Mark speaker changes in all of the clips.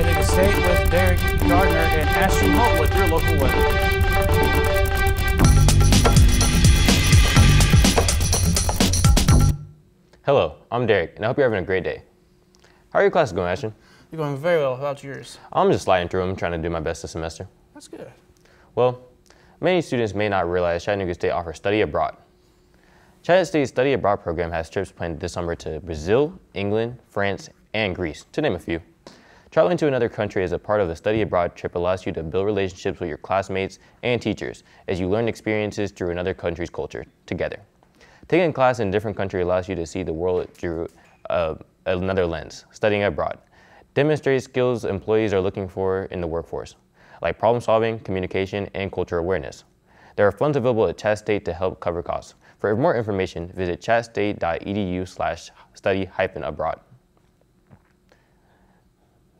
Speaker 1: Chattanooga State with Derek Gardner and Ashton Holt with your local weather.
Speaker 2: Hello, I'm Derek, and I hope you're having a great day. How are your classes going, Ashton?
Speaker 1: You're going very well. How about yours?
Speaker 2: I'm just sliding through them, trying to do my best this semester.
Speaker 1: That's good.
Speaker 2: Well, many students may not realize Chattanooga State offers study abroad. Chattanooga State's study abroad program has trips planned this summer to Brazil, England, France, and Greece, to name a few. Traveling to another country as a part of the study abroad trip allows you to build relationships with your classmates and teachers as you learn experiences through another country's culture together. Taking a class in a different country allows you to see the world through uh, another lens, studying abroad. Demonstrates skills employees are looking for in the workforce, like problem solving, communication, and cultural awareness. There are funds available at Chatt State to help cover costs. For more information, visit chatstate.edu slash study hyphen abroad.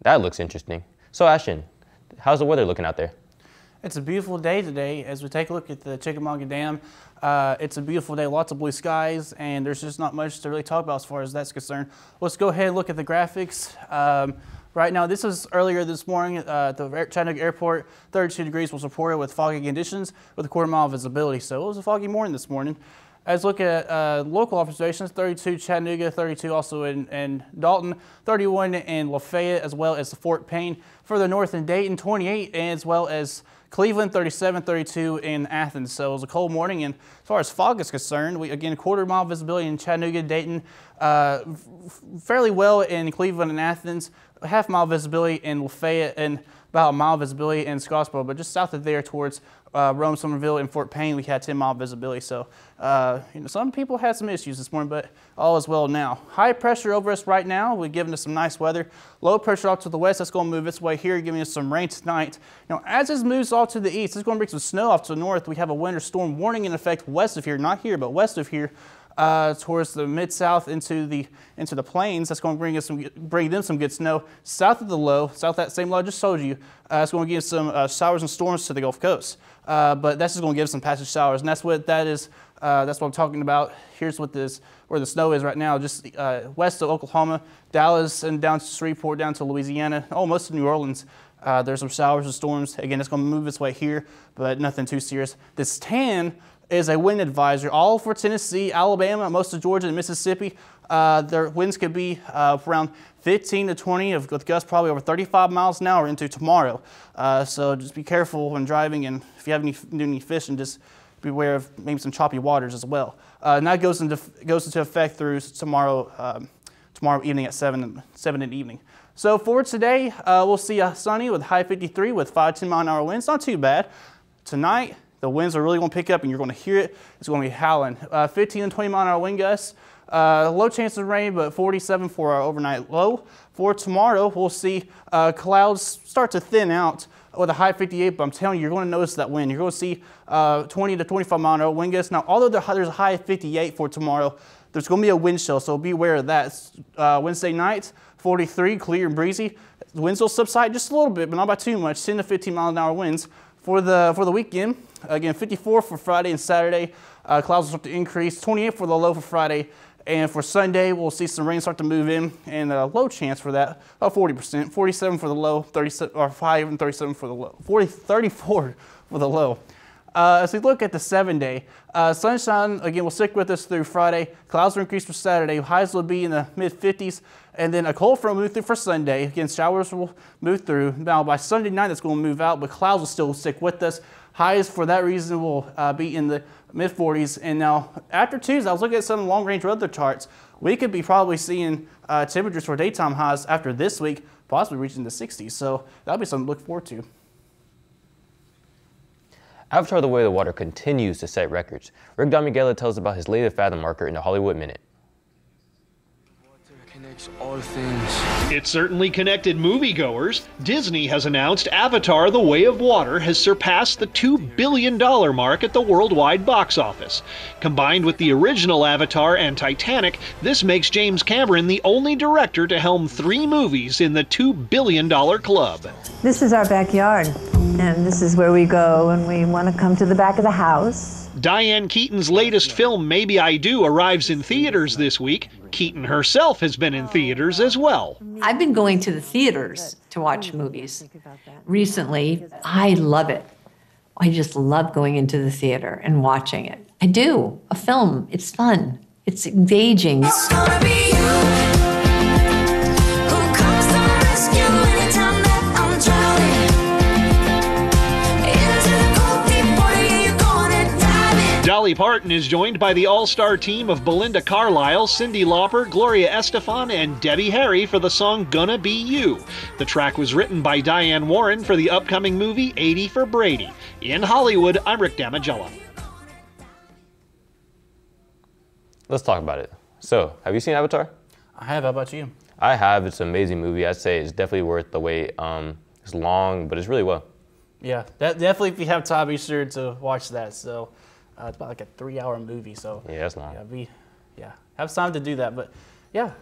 Speaker 2: That looks interesting. So Ashton, how's the weather looking out there?
Speaker 1: It's a beautiful day today as we take a look at the Chickamauga Dam. Uh, it's a beautiful day, lots of blue skies, and there's just not much to really talk about as far as that's concerned. Let's go ahead and look at the graphics. Um, right now, this is earlier this morning uh, at the Chattanooga Airport. 32 degrees was reported with foggy conditions with a quarter mile visibility. So it was a foggy morning this morning. As look at uh, local observations, 32 Chattanooga, 32 also in, in, Dalton, 31 in Lafayette, as well as Fort Payne. Further north in Dayton, 28, as well as Cleveland, 37, 32 in Athens. So it was a cold morning. And as far as fog is concerned, we again quarter mile visibility in Chattanooga, Dayton, uh, fairly well in Cleveland and Athens, half mile visibility in Lafayette, and about a mile visibility in Scottsboro. But just south of there towards uh, Rome, Summerville, and Fort Payne, we had 10 mile visibility. So, uh, you know, some people had some issues this morning, but all is well now. High pressure over us right now. We're giving us some nice weather. Low pressure off to the west. That's going to move its way here, giving us some rain tonight. Now, as this moves off to the east, it's going to bring some snow off to the north. We have a winter storm warning in effect west of here, not here, but west of here uh, towards the mid-south into the into the plains. That's going to bring us some, bring them some good snow. South of the low, south that same low I just told you, uh, it's going to give some uh, showers and storms to the Gulf Coast. Uh, but that's just going to give some passage showers, and that's what that is. Uh, that's what I'm talking about. Here's what this where the snow is right now, just uh, west of Oklahoma, Dallas, and down to Shreveport, down to Louisiana, almost to New Orleans. There's some showers and storms. Again, it's going to move its way here, but nothing too serious. This tan is a wind advisory, all for Tennessee, Alabama, most of Georgia and Mississippi. Uh, their winds could be uh, around 15 to 20, with gusts probably over 35 miles an hour into tomorrow. Uh, so just be careful when driving, and if you have any, any fishing, just beware of maybe some choppy waters as well. Uh, and that goes into, goes into effect through tomorrow, um, tomorrow evening at 7, 7 in the evening. So for today, uh, we'll see a sunny with high 53 with 5 10 mile an hour winds. Not too bad. Tonight, the winds are really going to pick up and you're going to hear it. It's going to be howling. Uh, 15 and 20 mile an hour wind gusts. Uh, low chance of rain, but 47 for our overnight low. For tomorrow, we'll see uh, clouds start to thin out with a high 58, but I'm telling you, you're going to notice that wind. You're going to see uh, 20 to 25 mile an hour wind gusts. Now, although there's a high 58 for tomorrow, there's going to be a wind chill, so be aware of that. Uh, Wednesday night, 43, clear and breezy. The winds will subside just a little bit, but not by too much, 10 to 15 mile an hour winds. For the, for the weekend, again, 54 for Friday and Saturday. Uh, clouds will start to increase. 28 for the low for Friday. And for Sunday, we'll see some rain start to move in, and a low chance for that, about 40%. 47 for the low, 37, or 5 and 37 for the low. 40, 34 for the low. Uh, as we look at the seven day, uh, sunshine again will stick with us through Friday. Clouds will increase for Saturday. Highs will be in the mid 50s. And then a cold front will move through for Sunday. Again, showers will move through. Now, by Sunday night, it's going to move out, but clouds will still stick with us. Highs for that reason will uh, be in the mid 40s. And now, after Tuesday, I was looking at some long range weather charts. We could be probably seeing uh, temperatures for daytime highs after this week, possibly reaching the 60s. So that'll be something to look forward to.
Speaker 2: Avatar The Way of the Water continues to set records. Rick Damigella tells about his latest fathom marker in the Hollywood Minute.
Speaker 3: It certainly connected moviegoers. Disney has announced Avatar The Way of Water has surpassed the $2 billion mark at the worldwide box office. Combined with the original Avatar and Titanic, this makes James Cameron the only director to helm three movies in the $2 billion club.
Speaker 4: This is our backyard, and this is where we go when we want to come to the back of the house
Speaker 3: Diane Keaton's latest film, Maybe I Do, arrives in theaters this week. Keaton herself has been in theaters as well.
Speaker 4: I've been going to the theaters to watch movies recently. I love it. I just love going into the theater and watching it. I do. A film, it's fun, it's engaging.
Speaker 5: It's
Speaker 3: Dolly Parton is joined by the all star team of Belinda Carlisle, Cyndi Lauper, Gloria Estefan, and Debbie Harry for the song Gonna Be You. The track was written by Diane Warren for the upcoming movie 80 for Brady. In Hollywood, I'm Rick Damigella.
Speaker 2: Let's talk about it. So, have you seen Avatar?
Speaker 1: I have. How about you?
Speaker 2: I have. It's an amazing movie. I'd say it's definitely worth the wait. Um, it's long, but it's really well.
Speaker 1: Yeah, that, definitely. If you have time, be sure to watch that. So uh, it's about like a three-hour movie. So
Speaker 2: Yeah, that's long.
Speaker 1: yeah, be yeah, have time to do that. But yeah,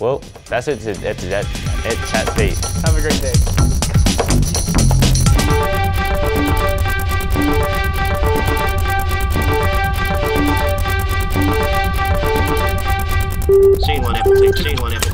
Speaker 2: Well, that's it to at, at, at Chatt State.
Speaker 1: have a great day.
Speaker 6: Scene one, Apple take, scene one, Apple take two.